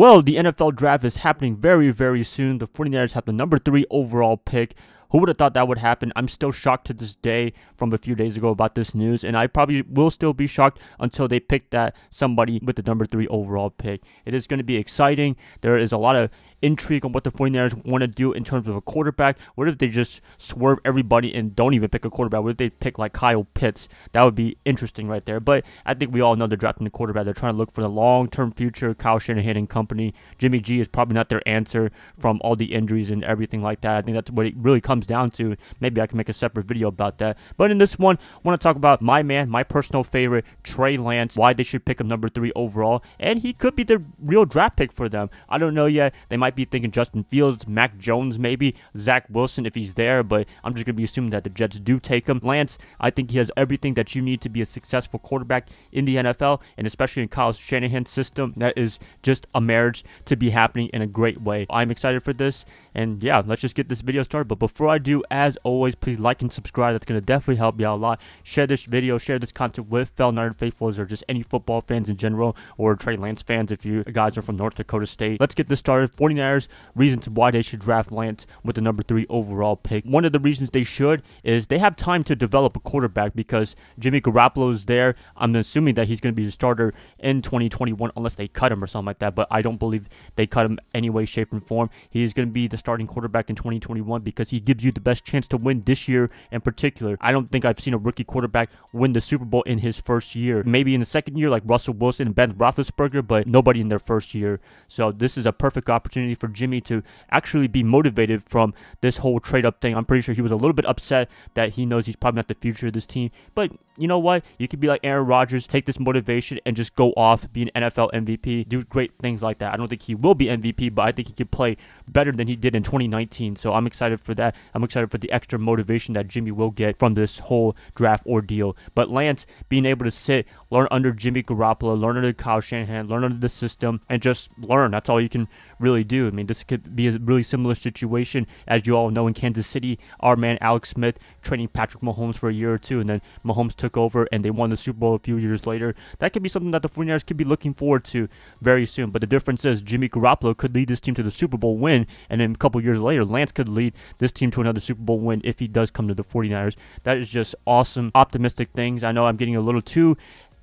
Well, the NFL draft is happening very, very soon. The 49ers have the number three overall pick. Who would have thought that would happen? I'm still shocked to this day from a few days ago about this news, and I probably will still be shocked until they pick that somebody with the number three overall pick. It is going to be exciting. There is a lot of intrigue on what the 49ers want to do in terms of a quarterback. What if they just swerve everybody and don't even pick a quarterback? What if they pick like Kyle Pitts? That would be interesting right there. But I think we all know they're drafting the quarterback. They're trying to look for the long term future. Kyle Shanahan and company. Jimmy G is probably not their answer from all the injuries and everything like that. I think that's what it really comes down to. Maybe I can make a separate video about that. But in this one, I want to talk about my man, my personal favorite, Trey Lance, why they should pick him number three overall. And he could be the real draft pick for them. I don't know yet. They might be thinking Justin Fields, Mac Jones, maybe Zach Wilson if he's there, but I'm just going to be assuming that the Jets do take him. Lance, I think he has everything that you need to be a successful quarterback in the NFL, and especially in Kyle Shanahan's system. That is just a marriage to be happening in a great way. I'm excited for this, and yeah, let's just get this video started. But before I do, as always, please like and subscribe. That's going to definitely help me out a lot. Share this video, share this content with fellow Niner faithfuls or just any football fans in general, or Trey Lance fans if you guys are from North Dakota State. Let's get this started. 49ers reasons why they should draft Lance with the number three overall pick. One of the reasons they should is they have time to develop a quarterback because Jimmy Garoppolo is there. I'm assuming that he's going to be the starter in 2021 unless they cut him or something like that, but I don't believe they cut him any way, shape, and form. He is going to be the starting quarterback in 2021 because he gives you the best chance to win this year in particular. I don't think I've seen a rookie quarterback win the Super Bowl in his first year. Maybe in the second year, like Russell Wilson and Ben Roethlisberger, but nobody in their first year. So this is a perfect opportunity for Jimmy to actually be motivated from this whole trade up thing. I'm pretty sure he was a little bit upset that he knows he's probably not the future of this team. But you know what? You could be like Aaron Rodgers, take this motivation and just go off, be an NFL MVP, do great things like that. I don't think he will be MVP, but I think he could play better than he did in 2019. So I'm excited for that. I'm excited for the extra motivation that Jimmy will get from this whole draft ordeal. But Lance being able to sit, learn under Jimmy Garoppolo, learn under Kyle Shanahan, learn under the system, and just learn. That's all you can really do. I mean, this could be a really similar situation as you all know in Kansas City. Our man Alex Smith training Patrick Mahomes for a year or two, and then Mahomes took over and they won the Super Bowl a few years later. That could be something that the 49ers could be looking forward to very soon. But the difference is Jimmy Garoppolo could lead this team to the Super Bowl win, and then a couple years later, Lance could lead this team to another Super Bowl win if he does come to the 49ers. That is just awesome, optimistic things. I know I'm getting a little too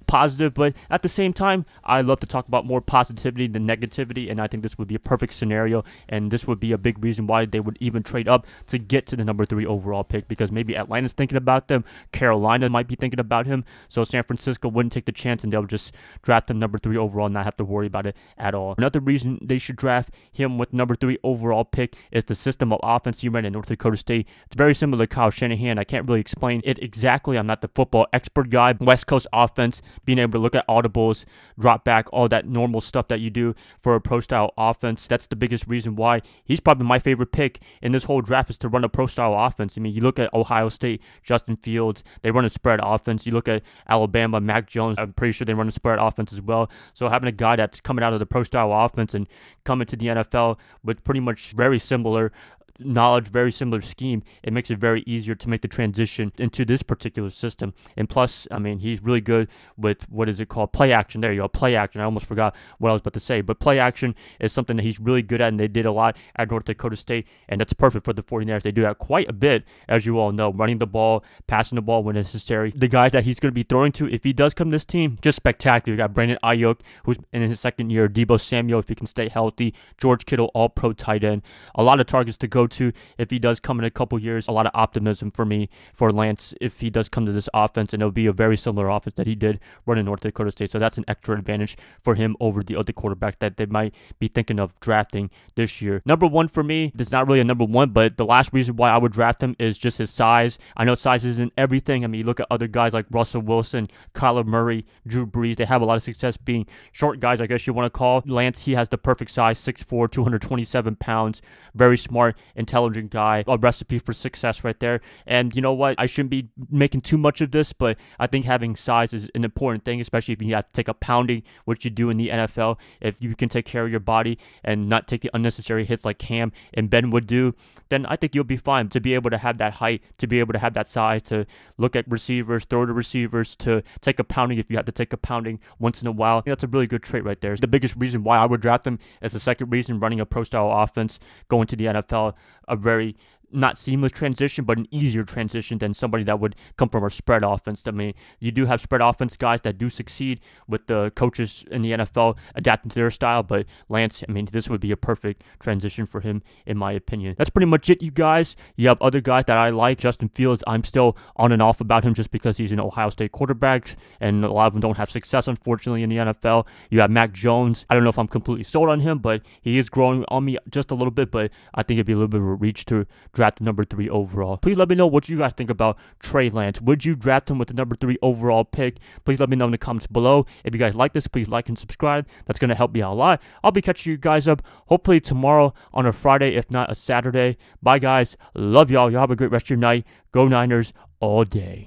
positive, but at the same time, I love to talk about more positivity than negativity, and I think this would be a perfect scenario, and this would be a big reason why they would even trade up to get to the number three overall pick, because maybe Atlanta's thinking about them, Carolina might be thinking about him, so San Francisco wouldn't take the chance, and they'll just draft him number three overall and not have to worry about it at all. Another reason they should draft him with number three overall pick is the system of offense he ran at North Dakota State. It's very similar to Kyle Shanahan. I can't really explain it exactly. I'm not the football expert guy. West Coast offense being able to look at audibles, drop back, all that normal stuff that you do for a pro style offense. That's the biggest reason why he's probably my favorite pick in this whole draft is to run a pro style offense. I mean, you look at Ohio State, Justin Fields, they run a spread offense. You look at Alabama, Mac Jones, I'm pretty sure they run a spread offense as well. So having a guy that's coming out of the pro style offense and coming to the NFL with pretty much very similar knowledge, very similar scheme, it makes it very easier to make the transition into this particular system. And plus, I mean, he's really good with what is it called? Play action. There you go, play action. I almost forgot what I was about to say. But play action is something that he's really good at, and they did a lot at North Dakota State, and that's perfect for the 49ers. They do that quite a bit, as you all know, running the ball, passing the ball when necessary. The guys that he's going to be throwing to, if he does come this team, just spectacular. You got Brandon Aiyuk, who's in his second year, Deebo Samuel, if he can stay healthy, George Kittle, all pro tight end. A lot of targets to go to if he does come in a couple years. A lot of optimism for me for Lance if he does come to this offense, and it'll be a very similar offense that he did run in North Dakota State. So that's an extra advantage for him over the other quarterback that they might be thinking of drafting this year. Number one for me, there's not really a number one, but the last reason why I would draft him is just his size. I know size isn't everything. I mean, you look at other guys like Russell Wilson, Kyler Murray, Drew Brees. They have a lot of success being short guys, I guess you want to call. Lance, he has the perfect size, 6'4", 227 pounds, very smart, intelligent guy, a recipe for success right there. And you know what? I shouldn't be making too much of this, but I think having size is an important thing, especially if you have to take a pounding, which you do in the NFL. If you can take care of your body and not take the unnecessary hits like Cam and Ben would do, then I think you'll be fine to be able to have that height, to be able to have that size, to look at receivers, throw to receivers, to take a pounding if you have to take a pounding once in a while. That's a really good trait right there. The biggest reason why I would draft him is the second reason running a pro style offense, going to the NFL, a very not seamless transition, but an easier transition than somebody that would come from a spread offense. I mean, you do have spread offense guys that do succeed with the coaches in the NFL adapting to their style, but Lance, I mean, this would be a perfect transition for him, in my opinion. That's pretty much it, you guys. You have other guys that I like. Justin Fields, I'm still on and off about him just because he's an Ohio State quarterback, and a lot of them don't have success, unfortunately, in the NFL. You have Mac Jones. I don't know if I'm completely sold on him, but he is growing on me just a little bit, but I think it'd be a little bit of a reach to draft number three overall. Please let me know what you guys think about Trey Lance. Would you draft him with the number three overall pick? Please let me know in the comments below. If you guys like this, please like and subscribe. That's going to help me out a lot. I'll be catching you guys up hopefully tomorrow on a Friday, if not a Saturday. Bye, guys. Love y'all. Y'all have a great rest of your night. Go Niners all day.